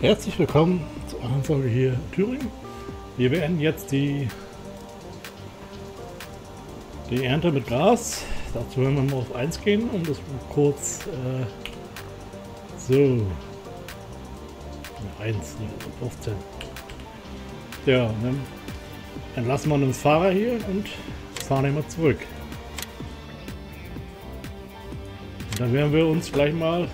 Herzlich willkommen zu einer Folge hier in Thüringen. Wir beenden jetzt die, die Ernte mit Gras. Dazu werden wir mal auf 1 gehen, um das kurz äh, so 1, nicht 15. Ja, dann entlassen wir uns Fahrer hier und fahren immer zurück. Und dann werden wir uns gleich mal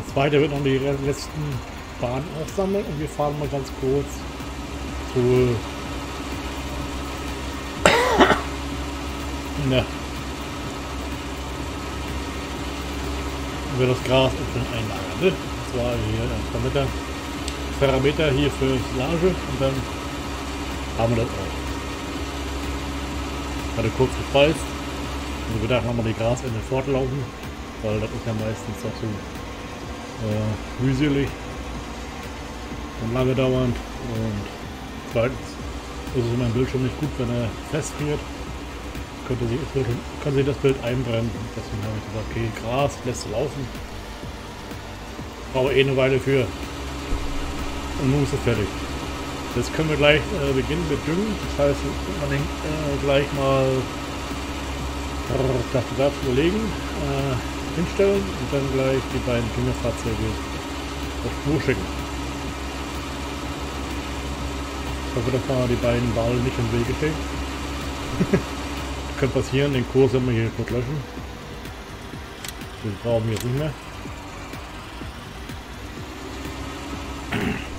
der zweite wird noch die letzten Bahnen aufsammeln und wir fahren mal ganz kurz zu ja. über das Gras und einlagern. Ne? Das war hier ein paar Meter, Parameter hier für Silage und dann haben wir das auch. Gerade kurz gespeist. Also wir dachten, wir die Grasende fortlaufen, weil das ist ja meistens dazu äh, mühselig und lange dauernd. Und zweitens ist es in meinem Bildschirm nicht gut, wenn er festfriert. Könnte sich, kann sich das Bild einbrennen. Deswegen habe ich gesagt, okay, Gras lässt laufen. Brauche eh eine Weile für. Und nun ist es fertig. Jetzt können wir gleich äh, beginnen mit Düngen. Das heißt, man denkt äh, gleich mal das darf überlegen. Äh, hinstellen und dann gleich die beiden Düngerfahrzeuge auf Spur schicken. Ich hoffe, dass da die beiden Wahlen nicht im Wege stehen. Könnte passieren, den Kurs wir hier kurz löschen. Den brauchen wir jetzt nicht mehr.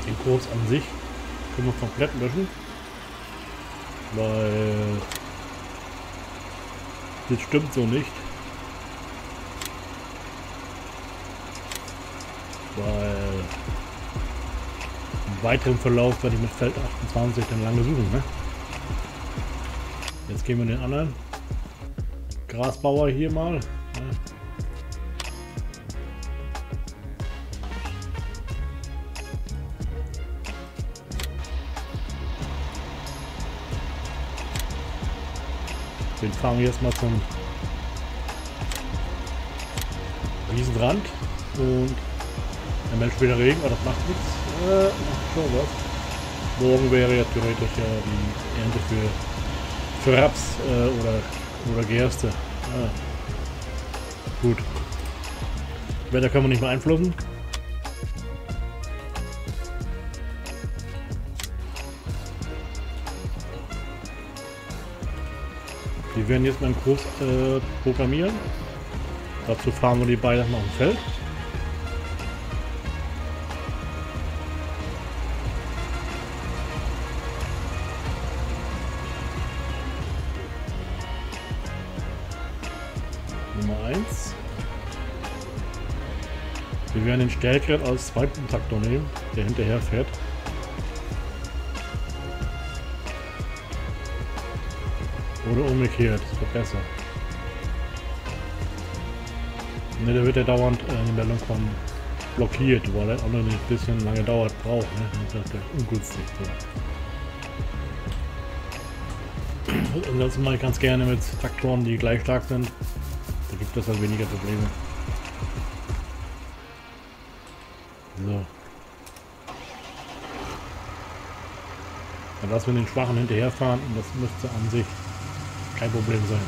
Den Kurs an sich können wir komplett löschen. Weil das stimmt so nicht. Weiteren Verlauf werde ich mit Feld 28 dann lange suchen. Ne? Jetzt gehen wir den anderen Grasbauer hier mal. Ne? Den fahren wir jetzt mal zum Riesenrand und dann meldet wieder Regen, aber das macht nichts. Äh, was. Morgen wäre ja theoretisch ja die Ernte für, für Raps äh, oder, oder Gerste. Ah. Gut. Wetter kann man nicht beeinflussen. Wir werden jetzt mal einen Kurs äh, programmieren. Dazu fahren wir die beiden noch im Feld. Den Stärkeren als zweiten Taktor nehmen, der hinterher fährt. Oder umgekehrt, das wird besser. Ne, da wird er dauernd äh, in die Meldung kommen blockiert, weil er auch noch ein bisschen lange dauert braucht. Ne? Das ist ungünstig. So. Ansonsten mache ich ganz gerne mit Traktoren, die gleich stark sind. Da gibt es halt weniger Probleme. So. Dann lassen wir den Schwachen hinterherfahren und das müsste an sich kein Problem sein.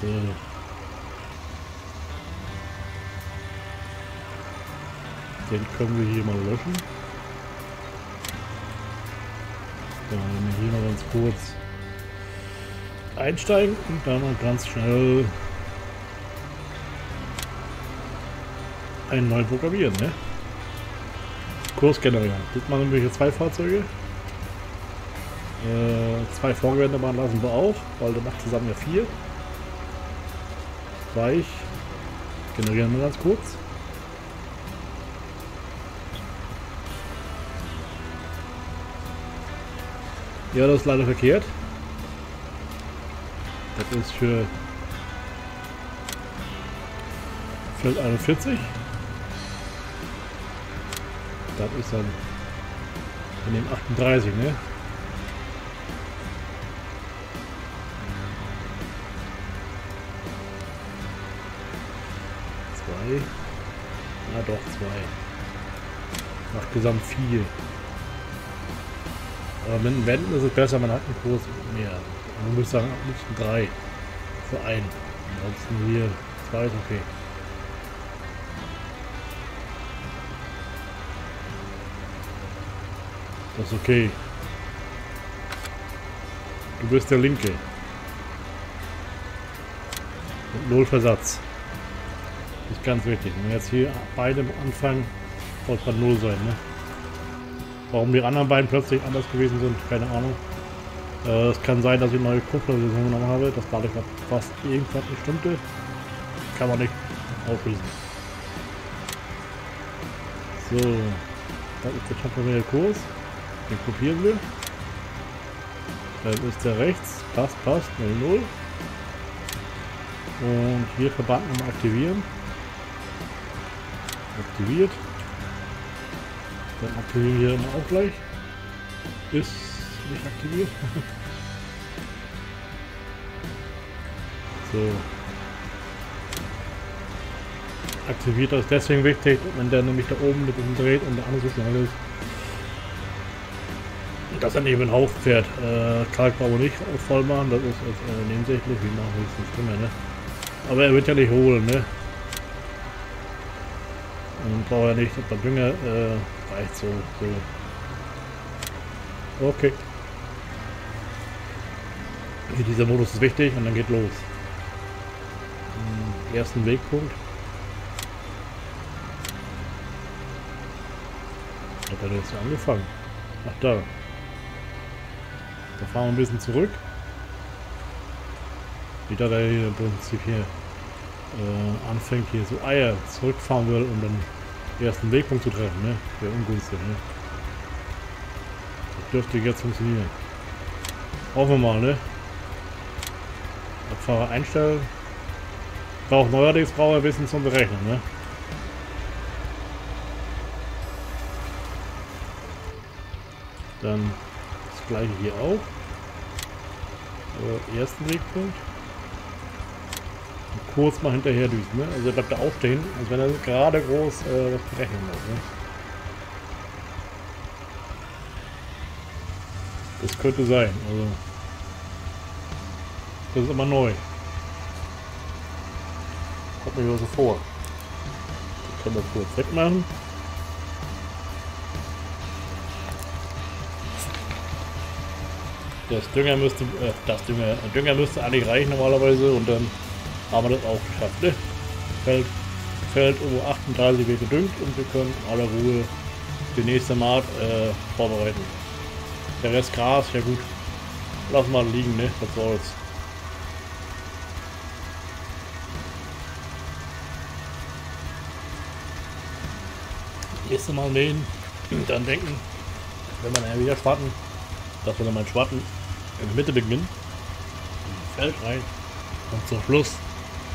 So. Den können wir hier mal löschen. Dann hier mal ganz kurz einsteigen und dann mal ganz schnell einen neuen programmieren, ne? Kurs generieren. Das machen wir hier zwei Fahrzeuge. Äh, zwei Vorgewendebahnen lassen wir auch, weil der macht zusammen ja vier. Weich. Generieren wir ganz kurz. Ja, das ist leider verkehrt. Das ist für Feld 41. Das ist dann in dem 38, ne? zwei. Ja doch, zwei. Macht gesamt vier. Aber mit den Wänden ist es besser, man hat einen Kurs mehr. Man muss sagen, liebsten drei für einen. Ansonsten hier zwei ist okay. Das ist okay. Du bist der Linke. Und null Versatz. Das ist ganz wichtig. Wenn wir jetzt hier beide anfangen, sollte man null sein, ne? Warum die anderen beiden plötzlich anders gewesen sind, keine Ahnung. Äh, es kann sein, dass ich neue Kupferversion genommen habe, dass dadurch fast irgendwas nicht stimmte. Kann man nicht auflösen. So, das ist der temporäre Kurs. Den kopieren wir. Dann ist der rechts. Passt, passt. 0, 0. Und hier Verband nochmal aktivieren. Aktiviert. Dann aktivieren wir immer auch gleich. Ist nicht aktiviert. so. Aktiviert das deswegen wichtig, wenn der nämlich da oben mit dem dreht und der andere so schnell ist. Dass er neben den Hauch fährt. Äh, Kalkbau nicht voll machen, das ist äh, nebensächlich, wie machen wir es nicht ne? Aber er wird ja nicht holen, ne? Und braucht er nicht, der Dünger äh, reicht so, so. Okay. Hier dieser Modus ist wichtig und dann geht los. Hm, ersten Wegpunkt. Hat er jetzt angefangen? Ach da. Da fahren wir ein bisschen zurück. Wieder der hier im Prinzip hier äh, anfängt hier so Eier zurückfahren will, um den ersten Wegpunkt zu treffen, ne? Wäre ungünstig, ne? Das dürfte jetzt funktionieren. Hoffen wir mal, ne? Abfahrer einstellen. Braucht neuerdings braucht ein bisschen zum Berechnen, ne? Dann gleiche hier auch. So, ersten Wegpunkt. Und kurz mal hinterher düsen, ne? Also er bleibt da auch stehen, als wenn er gerade groß äh, was berechnen muss, ne? Das könnte sein, also. Das ist immer neu. Kommt mir so vor. Können wir kurz wegmachen. Das Dünger müsste, äh, das Dünger, Dünger müsste eigentlich reichen normalerweise und dann haben wir das auch geschafft. Ne? Feld, Feld um 38 wird gedüngt und wir können in aller Ruhe die nächste Maat äh, vorbereiten. Der Rest Gras, ja gut. Lass mal liegen, ne? Was soll's. Erste Mal mähen, dann denken, wenn man ja wieder schwarten, dass wir dann mal schwarten in der Mitte beginnen, Feld rein und zum Schluss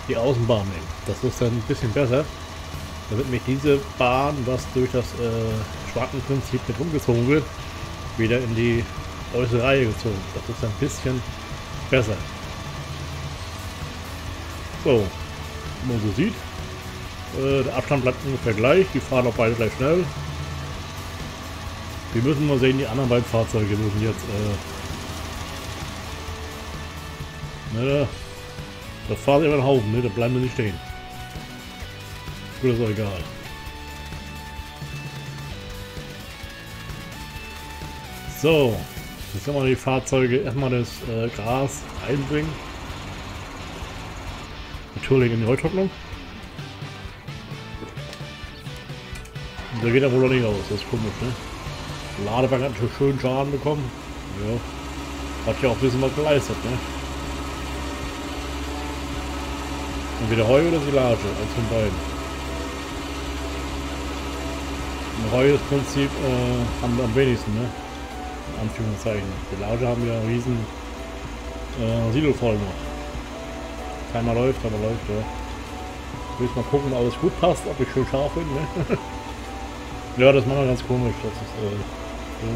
die Außenbahn nehmen. Das ist dann ein bisschen besser. Da wird mich diese Bahn, was durch das äh, Schwartenprinzip mit rumgezogen wird, wieder in die äußere Reihe gezogen. Das ist ein bisschen besser. So, wie man so sieht, äh, der Abstand bleibt ungefähr gleich. Die fahren auch beide gleich schnell. Wir müssen mal sehen, die anderen beiden Fahrzeuge müssen jetzt äh, ne, da fahren sie über den Haufen, ne? da bleiben wir nicht stehen. Gut, ist auch egal. So, jetzt können wir die Fahrzeuge erstmal das äh, Gras einbringen. Natürlich in die Heutrocknung. Da geht er wohl noch nicht aus, das ist komisch, ne? Ladebank hat schon schön Schaden bekommen. Ja. Hat ja auch ein bisschen was geleistet, ne? Entweder Heu oder Silage, als von beiden. Und Heu ist im Prinzip äh, haben wir am wenigsten, ne? In Anführungszeichen. Silage haben wir einen riesen äh, Silo voll noch. Keiner läuft, aber läuft, ja. Ich will mal gucken, ob alles gut passt, ob ich schön scharf bin, ne? ja, das machen wir ganz komisch. Das ist, äh, so.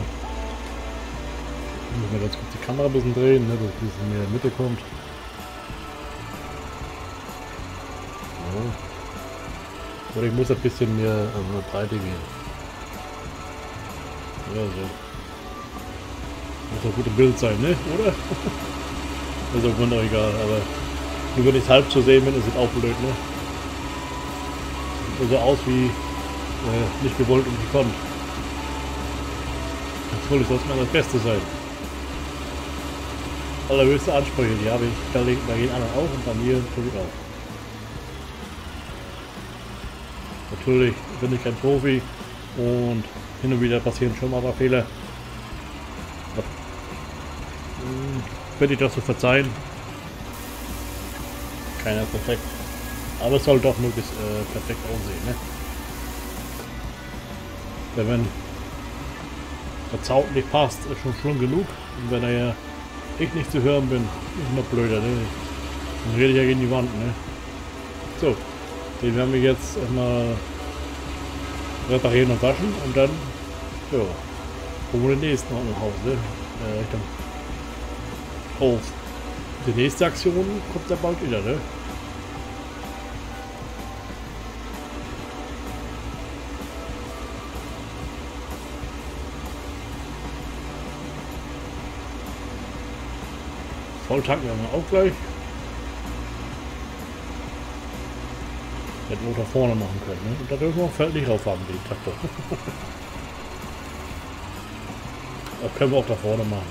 Muss mal ganz kurz die Kamera ein bisschen drehen, ne, dass ein bisschen mehr in die Mitte kommt. So. Oder ich muss ein bisschen mehr äh, Breite gehen. Ja, so. Muss ein gutes Bild sein, ne? Oder? ist auch mir egal, aber nur wenn ich halb zu sehen bin, ist es auch blöd, ne? Sieht so aus wie äh, nicht gewollt und gekonnt. Natürlich soll es das Beste sein. Allerhöchste Ansprüche, die habe ich bei, bei den anderen auch und bei mir natürlich auch. Natürlich bin ich kein Profi und hin und wieder passieren schon mal ein paar Fehler. Hm, bitte ich das zu verzeihen. Keiner perfekt. Aber es soll doch möglichst äh, perfekt aussehen, ne? Wenn Zaun nicht passt, ist schon schlimm genug. Und wenn er ich nicht zu hören bin, ist noch blöder, ne? Dann rede ich ja gegen die Wand, ne? So, den werden wir jetzt erstmal reparieren und waschen und dann, ja, kommen wir den nächsten nach Haus, ne? Äh, Richtung Hof. Die nächste Aktion kommt ja bald wieder, ne? Voll tanken wir auch gleich. Hätten wir da vorne machen können. Ne? Und da dürfen wir auch Feld nicht haben, den Traktor. das können wir auch da vorne machen.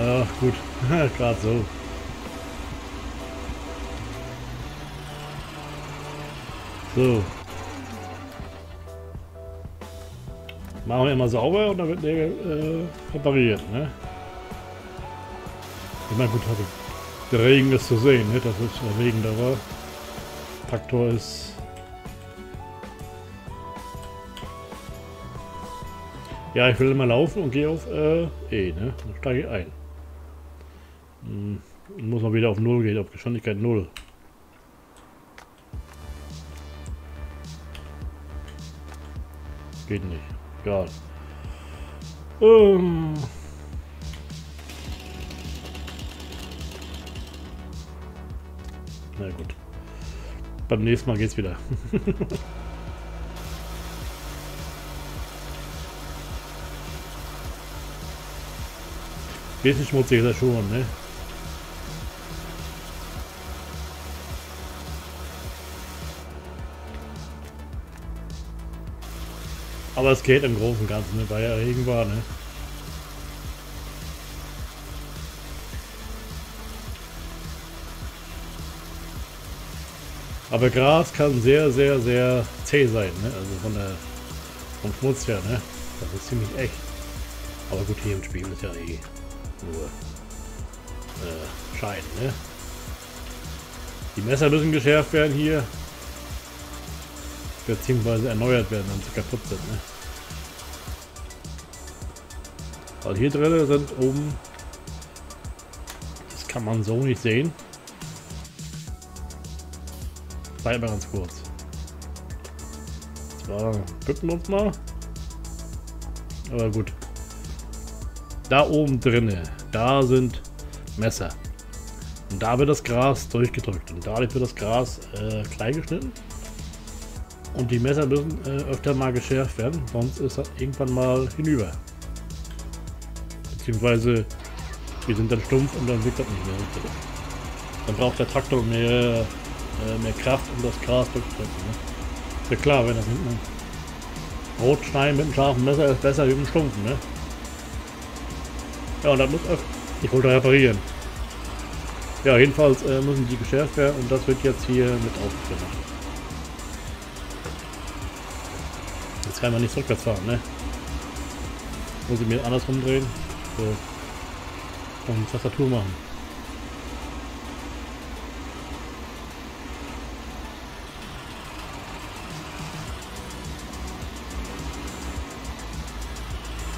Ja, gut. Gerade so. So. Machen wir immer sauber und dann wird der äh, repariert, ne? Ich meine, gut, also, der Regen ist zu sehen, ne? Das ist der Regen da war. Traktor ist... Ja, ich will immer laufen und gehe auf äh, E, ne? Dann steige ich ein. Hm, muss man wieder auf 0 gehen, auf Geschwindigkeit 0. Geht nicht. Egal. Ähm. Na gut. Beim nächsten Mal geht's wieder. Bisschen schmutzig ist er schon, ne? Aber es geht im Großen und Ganzen, ne? weil ja Regen war, ne? Aber Gras kann sehr, sehr, sehr zäh sein, ne? Also von der vom Schmutz her, ne? Das ist ziemlich echt. Aber gut, hier im Spiel ist ja eh nur äh, Schein, ne? Die Messer müssen geschärft werden hier beziehungsweise erneuert werden, wenn sie kaputt sind. Ne? Weil hier drin sind oben, das kann man so nicht sehen. Bleiben wir ganz kurz. Zwar bücken uns mal. Aber gut. Da oben drinne, da sind Messer. Und da wird das Gras durchgedrückt. Und dadurch wird das Gras äh, klein geschnitten. Und die Messer müssen äh, öfter mal geschärft werden, sonst ist das irgendwann mal hinüber. Beziehungsweise die sind dann stumpf und dann wirkt das nicht mehr richtig. Dann braucht der Traktor mehr, äh, mehr Kraft, um das Gras durchzudrücken. Ne? Ist ja klar, wenn das mit einem Rotstein mit einem scharfen Messer ist besser wie mit einem stumpfen. Ne? Ja, und das muss öfter. Ich wollte reparieren. Ja, jedenfalls äh, müssen die geschärft werden und das wird jetzt hier mit aufgemacht. Jetzt nicht rückwärts fahren, ne? Muss ich mir andersrum drehen. So. Und Tastatur machen.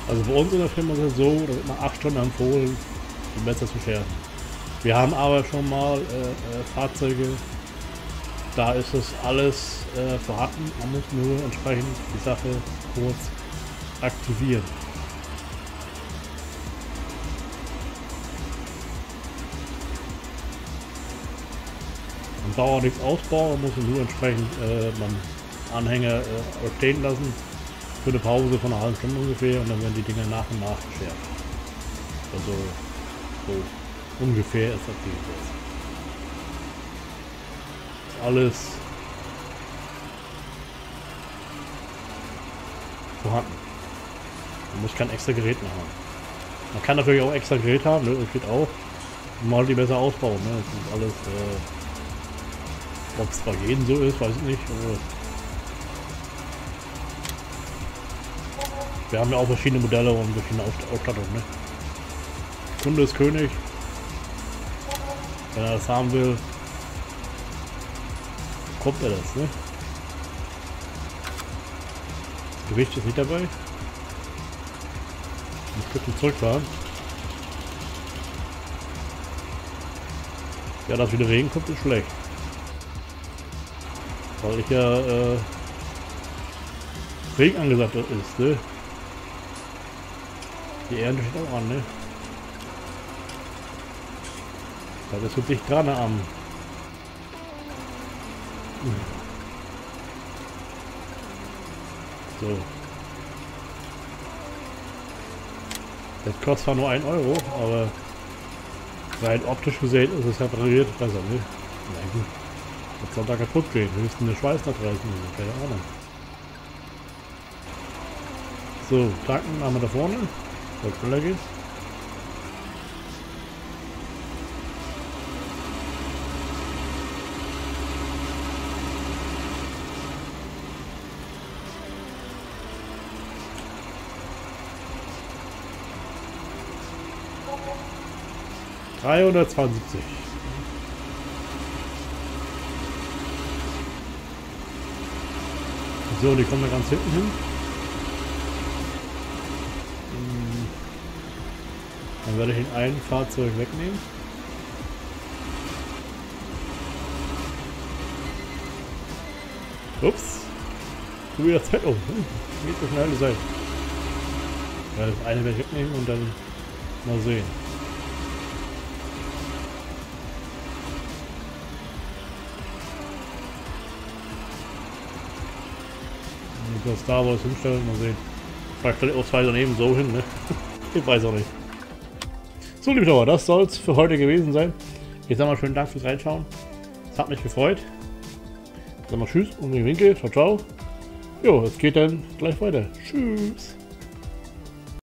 Also bei uns in der Firma ist es so, dass immer 8 Stunden empfohlen, die Messer zu schärfen. Wir haben aber schon mal äh, äh, Fahrzeuge, da ist es alles äh, vorhanden. Man muss nur entsprechend die Sache kurz aktivieren. Man dauert nichts ausbauen, man muss nur entsprechend äh, man Anhänger äh, stehen lassen für eine Pause von einer halben Stunde ungefähr und dann werden die Dinger nach und nach geschärft. Also so ungefähr ist das jetzt. Alles vorhanden. Man muss kein extra Gerät mehr haben. Man kann natürlich auch extra Gerät haben, ne? das geht auch. Mal die besser ausbauen. Ne? Das ist alles, äh, ob es bei jedem so ist, weiß ich nicht. Wir haben ja auch verschiedene Modelle und verschiedene Ausstattung, ne? Kunde ist König. Wenn er das haben will, kommt er das, ne? Gewicht ist nicht dabei. Ich könnte zurückfahren. Ja, dass wieder Regen kommt, ist schlecht. Weil ich ja äh, Regen angesagt ist, ne? Die Ernte steht auch an, ne? Da bist du dran am. So. Das kostet zwar nur 1 Euro, aber rein optisch gesehen ist es repariert besser, ne? Na gut. Was soll da kaputt gehen? Höchstens eine Schweißnadreißen, keine Ahnung. So, tanken haben wir da vorne. Soll schneller gehen? Dreihundertzwanzig. So, die kommen da ganz hinten hin. Dann werde ich in ein Fahrzeug wegnehmen. Ups. Du wieder Fett um. Hm. Geht so schnell sein. Ja, das eine werde ich wegnehmen und dann mal sehen. Und das Star Wars hinstellen, mal sehen. Vielleicht stelle ich auch zwei daneben so hin, ne? ich weiß auch nicht. So, liebe Dauer, das soll es für heute gewesen sein. Ich sage mal schönen Dank fürs Reinschauen. Es hat mich gefreut. Ich sage mal Tschüss und Winke. Ciao, ciao. Jo, es geht dann gleich weiter. Tschüss.